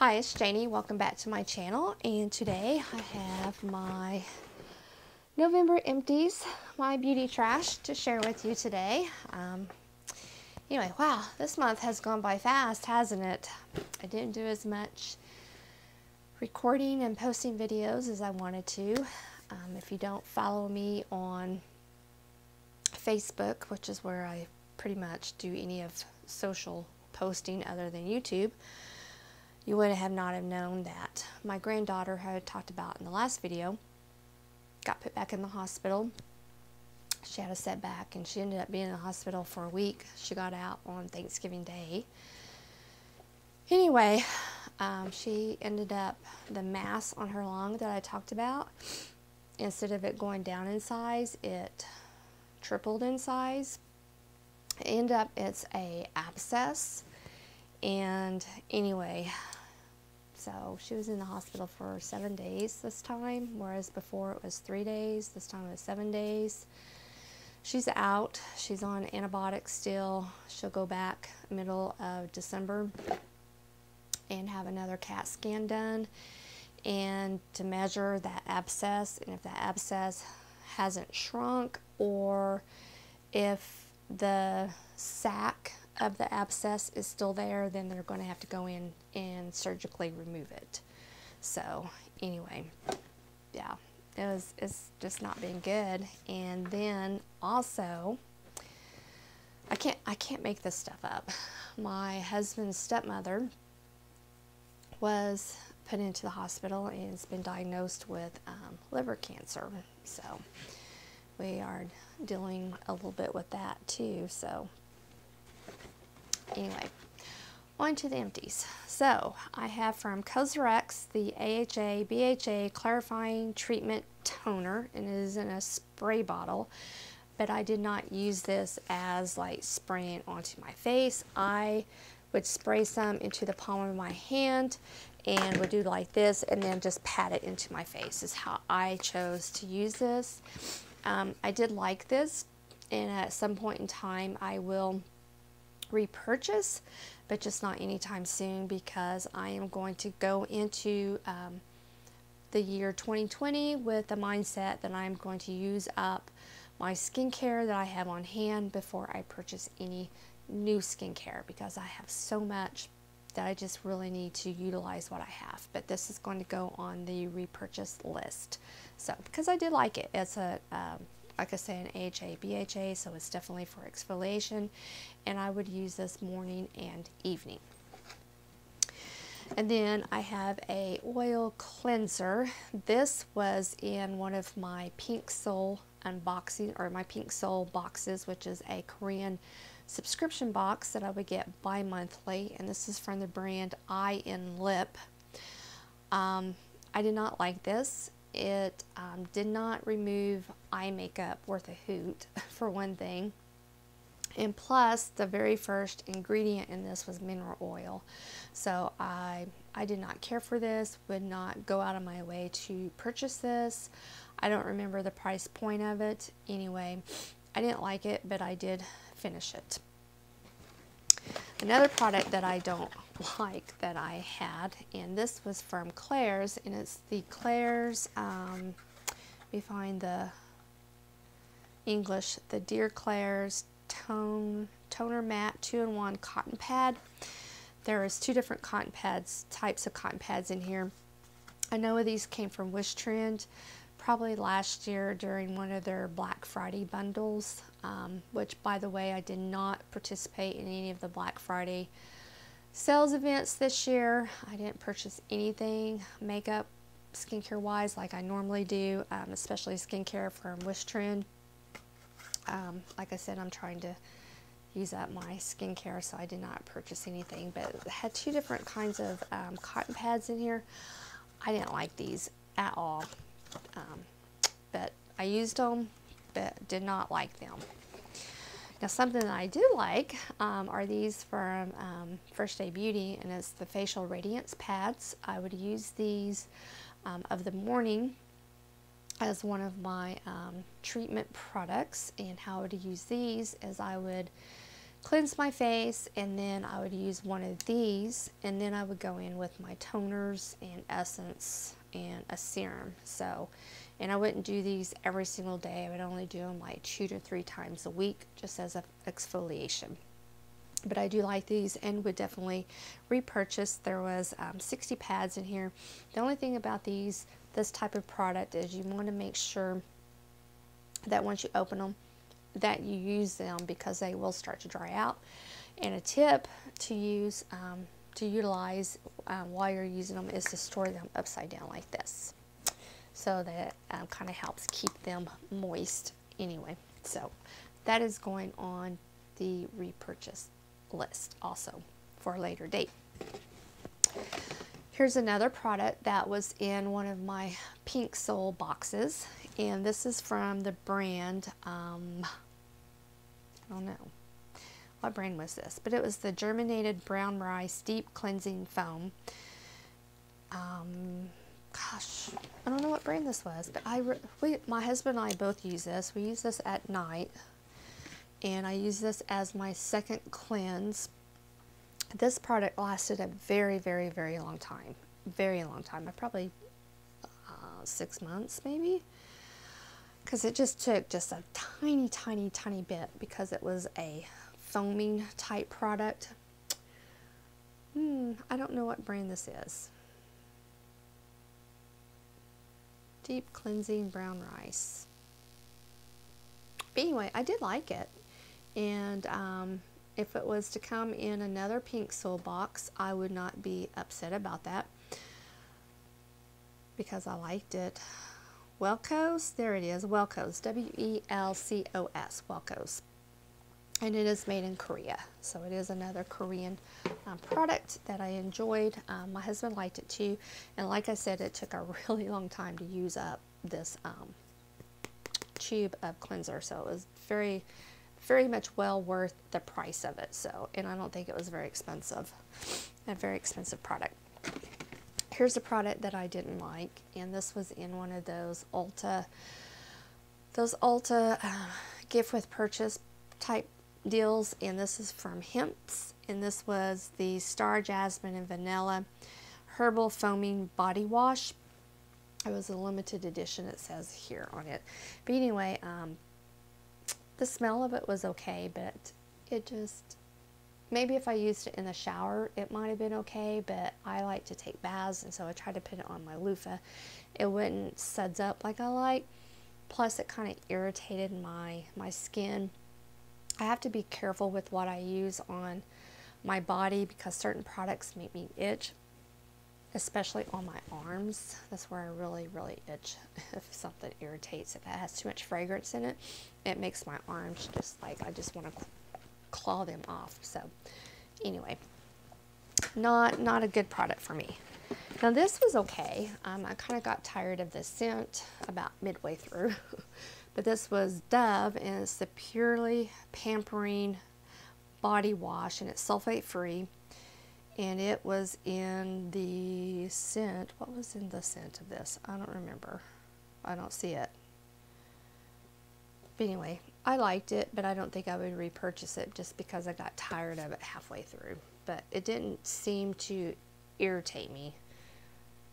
Hi, it's Jannie. Welcome back to my channel. And today I have my November empties, my beauty trash to share with you today. Um, anyway, wow, this month has gone by fast, hasn't it? I didn't do as much recording and posting videos as I wanted to. Um, if you don't follow me on Facebook, which is where I pretty much do any of social posting other than YouTube, you would have not have known that my granddaughter had talked about in the last video got put back in the hospital. She had a setback and she ended up being in the hospital for a week. She got out on Thanksgiving Day. Anyway, um, she ended up, the mass on her lung that I talked about, instead of it going down in size, it tripled in size. end up, it's a abscess. And anyway, so she was in the hospital for seven days this time, whereas before it was three days. This time it was seven days. She's out. She's on antibiotics still. She'll go back middle of December and have another CAT scan done and to measure that abscess and if that abscess hasn't shrunk or if the sac of the abscess is still there, then they're going to have to go in and surgically remove it. So anyway, yeah, it was it's just not been good. And then also, I can't I can't make this stuff up. My husband's stepmother was put into the hospital and has been diagnosed with um, liver cancer. So we are dealing a little bit with that too. So Anyway, on to the empties. So I have from Cosrx the AHA BHA Clarifying Treatment Toner and it is in a spray bottle. But I did not use this as like spraying onto my face. I would spray some into the palm of my hand and would do like this and then just pat it into my face is how I chose to use this. Um, I did like this and at some point in time I will repurchase, but just not anytime soon because I am going to go into um, the year 2020 with the mindset that I'm going to use up my skincare that I have on hand before I purchase any new skincare because I have so much that I just really need to utilize what I have. But this is going to go on the repurchase list. So, because I did like it. It's a um, like I say, an AHA, BHA, so it's definitely for exfoliation. And I would use this morning and evening. And then I have a oil cleanser. This was in one of my Pink Soul unboxing, or my Pink Soul boxes, which is a Korean subscription box that I would get bi-monthly. And this is from the brand Eyenlip. Um, I did not like this. It um, did not remove eye makeup worth a hoot, for one thing. And plus, the very first ingredient in this was mineral oil. So I, I did not care for this, would not go out of my way to purchase this. I don't remember the price point of it. Anyway, I didn't like it, but I did finish it. Another product that I don't like that I had, and this was from Klairs, and it's the Klairs, um, we find the English, the Dear Klairs Tone, Toner Matte 2-in-1 Cotton Pad. There is two different cotton pads, types of cotton pads in here. I know these came from Wishtrend probably last year during one of their Black Friday bundles, um, which by the way, I did not participate in any of the Black Friday sales events this year. I didn't purchase anything makeup skincare wise like I normally do, um, especially skincare from Wishtrend. Um, like I said, I'm trying to use up my skincare, so I did not purchase anything, but it had two different kinds of um, cotton pads in here. I didn't like these at all. Um, but I used them, but did not like them. Now something that I do like um, are these from um, First Aid Beauty and it's the Facial Radiance Pads. I would use these um, of the morning as one of my um, treatment products and how I would use these is I would cleanse my face and then I would use one of these and then I would go in with my toners and essence and a serum. So, and I wouldn't do these every single day. I would only do them like two to three times a week just as a exfoliation. But I do like these and would definitely repurchase. There was um, 60 pads in here. The only thing about these, this type of product is you want to make sure that once you open them, that you use them because they will start to dry out. And a tip to use, um, to utilize um, while you're using them is to store them upside down like this. So that um, kind of helps keep them moist anyway. So that is going on the repurchase list also for a later date. Here's another product that was in one of my Pink Soul boxes and this is from the brand, um, I don't know, what brand was this? But it was the Germinated Brown Rice Deep Cleansing Foam. Um, gosh, I don't know what brand this was, but I, we, my husband and I both use this. We use this at night, and I use this as my second cleanse. This product lasted a very, very, very long time. Very long time. I probably uh, six months, maybe because it just took just a tiny, tiny, tiny bit because it was a foaming type product. Hmm, I don't know what brand this is. Deep Cleansing Brown Rice. But anyway, I did like it. And um, if it was to come in another Pink Soul box, I would not be upset about that because I liked it. Welcos, there it is, Welcos, W-E-L-C-O-S, Welcos. And it is made in Korea, so it is another Korean um, product that I enjoyed. Um, my husband liked it too, and like I said, it took a really long time to use up this um, tube of cleanser, so it was very, very much well worth the price of it. So, and I don't think it was very expensive, a very expensive product here's a product that I didn't like, and this was in one of those Ulta, those Ulta uh, gift with purchase type deals, and this is from Hempz, and this was the Star Jasmine and Vanilla Herbal Foaming Body Wash. It was a limited edition, it says here on it. But anyway, um, the smell of it was okay, but it just Maybe if I used it in the shower, it might have been okay, but I like to take baths, and so I tried to put it on my loofah. It wouldn't suds up like I like. Plus, it kind of irritated my, my skin. I have to be careful with what I use on my body because certain products make me itch, especially on my arms. That's where I really, really itch if something irritates. If it has too much fragrance in it, it makes my arms just like I just want to claw them off. So anyway, not, not a good product for me. Now this was okay. Um, I kind of got tired of the scent about midway through. but this was Dove and it's the Purely Pampering Body Wash and it's sulfate free. And it was in the scent. What was in the scent of this? I don't remember. I don't see it. But anyway, I liked it, but I don't think I would repurchase it just because I got tired of it halfway through. But it didn't seem to irritate me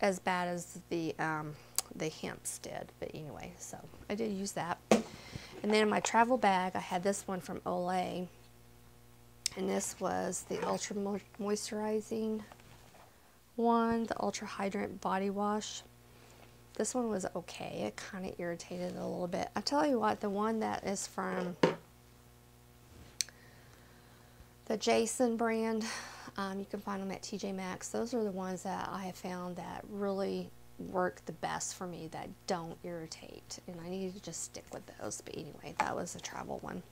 as bad as the um, the Hempz did. But anyway, so I did use that. And then in my travel bag, I had this one from Olay. And this was the Ultra Moisturizing one, the Ultra Hydrant Body Wash. This one was okay. It kind of irritated a little bit. I'll tell you what, the one that is from the Jason brand, um, you can find them at TJ Maxx. Those are the ones that I have found that really work the best for me that don't irritate. And I need to just stick with those. But anyway, that was a travel one.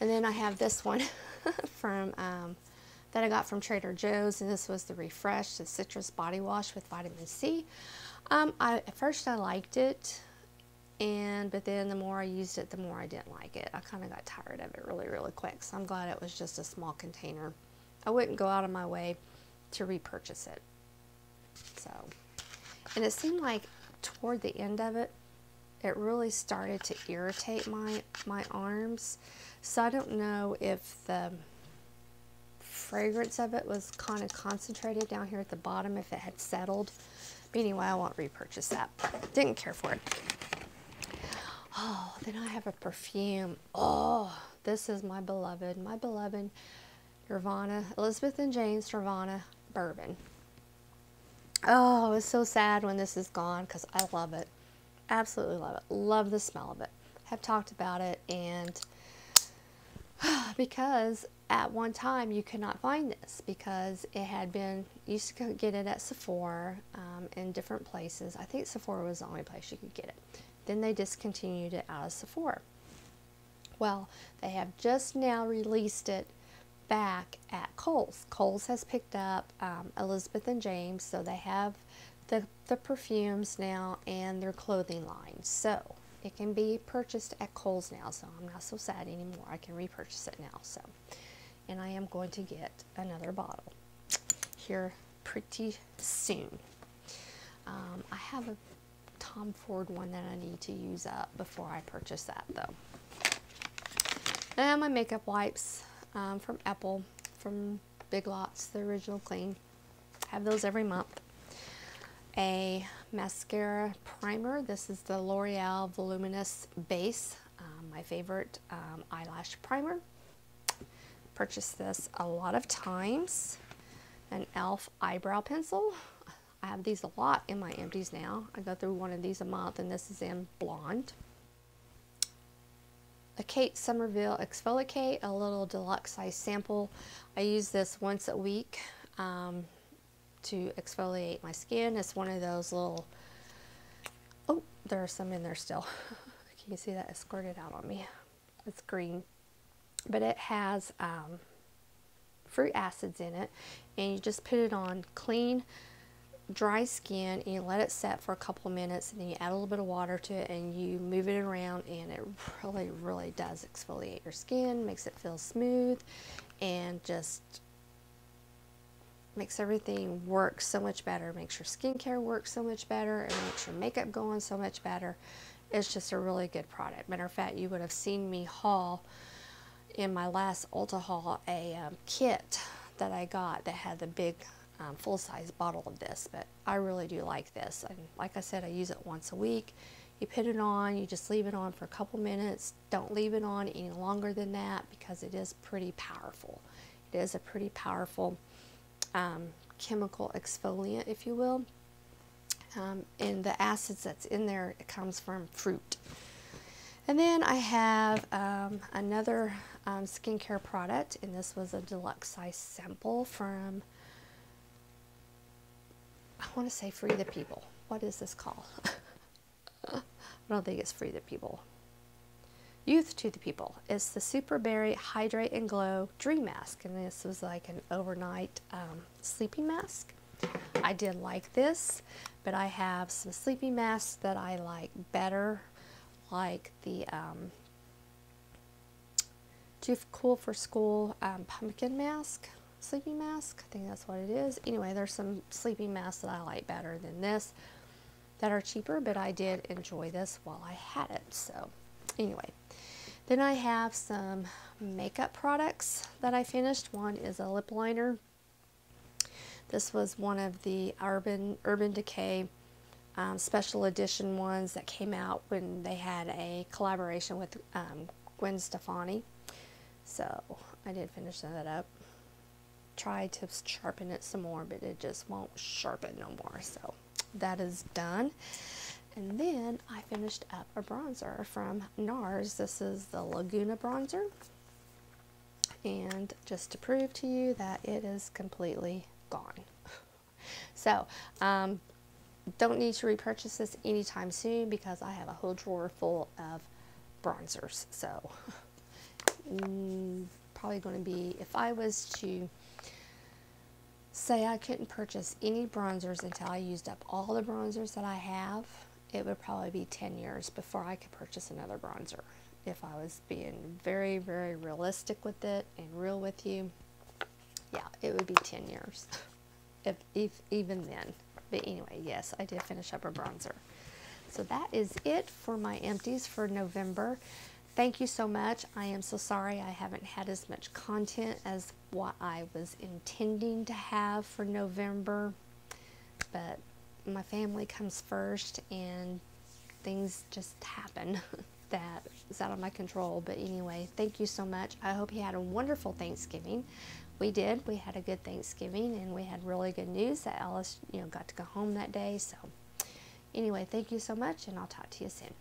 And then I have this one from um, that I got from Trader Joe's, and this was the Refresh, the Citrus Body Wash with Vitamin C. Um, I, at first I liked it, and but then the more I used it, the more I didn't like it. I kind of got tired of it really, really quick. So I'm glad it was just a small container. I wouldn't go out of my way to repurchase it. So, and it seemed like toward the end of it, it really started to irritate my, my arms. So I don't know if the fragrance of it was kind of concentrated down here at the bottom, if it had settled. But anyway, I won't repurchase that. Didn't care for it. Oh, then I have a perfume. Oh, this is my beloved, my beloved Nirvana, Elizabeth and James Nirvana Bourbon. Oh, it's so sad when this is gone because I love it. Absolutely love it. Love the smell of it. Have talked about it and because at one time you could not find this because it had been used to get it at Sephora um, in different places. I think Sephora was the only place you could get it. Then they discontinued it out of Sephora. Well, they have just now released it back at Kohl's. Kohl's has picked up um, Elizabeth and James, so they have the, the perfumes now and their clothing line. So it can be purchased at Kohl's now, so I'm not so sad anymore. I can repurchase it now. So, and I am going to get another bottle here pretty soon. Um, I have a Tom Ford one that I need to use up before I purchase that though. And my makeup wipes um, from Apple, from Big Lots, the original clean. Have those every month. A mascara primer. This is the L'Oreal Voluminous Base, um, my favorite um, eyelash primer. Purchased this a lot of times. An e.l.f. eyebrow pencil. I have these a lot in my empties now. I go through one of these a month and this is in blonde. A Kate Somerville ExfoliKate, a little deluxe size sample. I use this once a week um, to exfoliate my skin. It's one of those little, oh, there are some in there still. Can you see that? It squirted out on me. It's green. But it has um, fruit acids in it. And you just put it on clean, dry skin and you let it set for a couple of minutes and then you add a little bit of water to it and you move it around and it really really does exfoliate your skin makes it feel smooth and just makes everything work so much better makes your skincare work so much better and makes your makeup go on so much better. It's just a really good product. Matter of fact you would have seen me haul in my last Ulta haul a um, kit that I got that had the big um, full-size bottle of this, but I really do like this. And like I said, I use it once a week. You put it on, you just leave it on for a couple minutes. Don't leave it on any longer than that because it is pretty powerful. It is a pretty powerful um, chemical exfoliant, if you will. Um, and the acids that's in there, it comes from fruit. And then I have um, another um, skincare product, and this was a deluxe size sample from I want to say Free the People. What is this called? I don't think it's Free the People. Youth to the People. It's the Super Berry Hydrate and Glow Dream Mask. And this was like an overnight um, sleeping mask. I did like this, but I have some sleeping masks that I like better, like the um, Too Cool for School um, Pumpkin Mask sleeping mask. I think that's what it is. Anyway, there's some sleeping masks that I like better than this that are cheaper, but I did enjoy this while I had it. So anyway, then I have some makeup products that I finished. One is a lip liner. This was one of the Urban, Urban Decay um, special edition ones that came out when they had a collaboration with um, Gwen Stefani. So I did finish that up tried to sharpen it some more, but it just won't sharpen no more. So that is done. And then I finished up a bronzer from NARS. This is the Laguna bronzer. And just to prove to you that it is completely gone. so, um, don't need to repurchase this anytime soon because I have a whole drawer full of bronzers. So, mm, probably going to be, if I was to say I couldn't purchase any bronzers until I used up all the bronzers that I have, it would probably be 10 years before I could purchase another bronzer. If I was being very, very realistic with it and real with you, yeah, it would be 10 years, if, if even then. But anyway, yes, I did finish up a bronzer. So that is it for my empties for November. Thank you so much. I am so sorry I haven't had as much content as what I was intending to have for November, but my family comes first and things just happen that is out of my control. But anyway, thank you so much. I hope you had a wonderful Thanksgiving. We did. We had a good Thanksgiving and we had really good news that Ellis, you know, got to go home that day. So anyway, thank you so much and I'll talk to you soon.